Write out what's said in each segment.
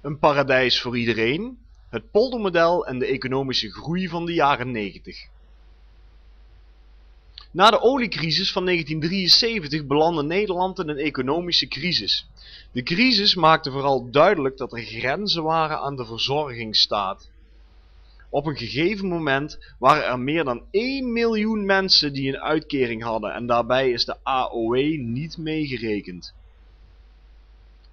Een paradijs voor iedereen, het poldermodel en de economische groei van de jaren 90. Na de oliecrisis van 1973 belandde Nederland in een economische crisis. De crisis maakte vooral duidelijk dat er grenzen waren aan de verzorgingsstaat. Op een gegeven moment waren er meer dan 1 miljoen mensen die een uitkering hadden en daarbij is de AOW niet meegerekend.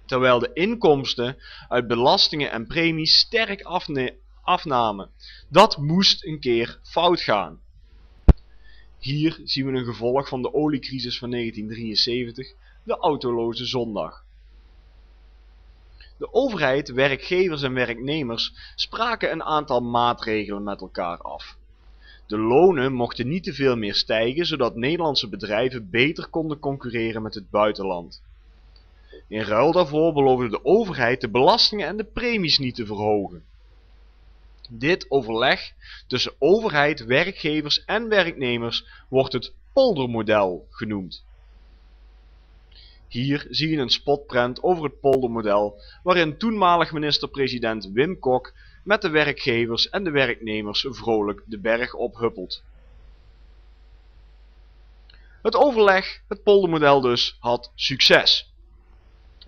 Terwijl de inkomsten uit belastingen en premies sterk afnamen. Dat moest een keer fout gaan. Hier zien we een gevolg van de oliecrisis van 1973, de autoloze zondag. De overheid, werkgevers en werknemers spraken een aantal maatregelen met elkaar af. De lonen mochten niet te veel meer stijgen, zodat Nederlandse bedrijven beter konden concurreren met het buitenland. In ruil daarvoor beloofde de overheid de belastingen en de premies niet te verhogen. Dit overleg tussen overheid, werkgevers en werknemers wordt het poldermodel genoemd. Hier zie je een spotprent over het poldermodel waarin toenmalig minister-president Wim Kok met de werkgevers en de werknemers vrolijk de berg ophuppelt. Het overleg, het poldermodel dus, had succes.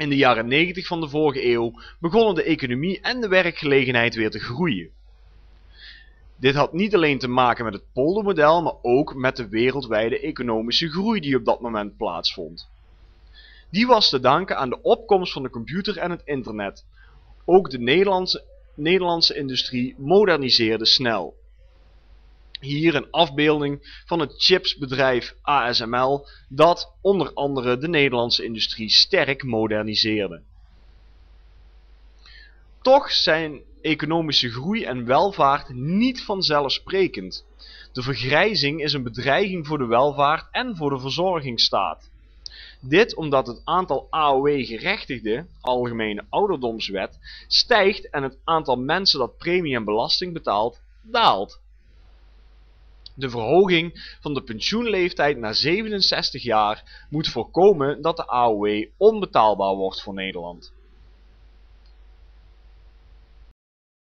In de jaren 90 van de vorige eeuw begonnen de economie en de werkgelegenheid weer te groeien. Dit had niet alleen te maken met het poldermodel, maar ook met de wereldwijde economische groei die op dat moment plaatsvond. Die was te danken aan de opkomst van de computer en het internet. Ook de Nederlandse, Nederlandse industrie moderniseerde snel. Hier een afbeelding van het chipsbedrijf ASML dat onder andere de Nederlandse industrie sterk moderniseerde. Toch zijn economische groei en welvaart niet vanzelfsprekend. De vergrijzing is een bedreiging voor de welvaart en voor de verzorgingsstaat. Dit omdat het aantal AOW-gerechtigden, Algemene Ouderdomswet, stijgt en het aantal mensen dat premie en belasting betaalt, daalt. De verhoging van de pensioenleeftijd naar 67 jaar moet voorkomen dat de AOW onbetaalbaar wordt voor Nederland.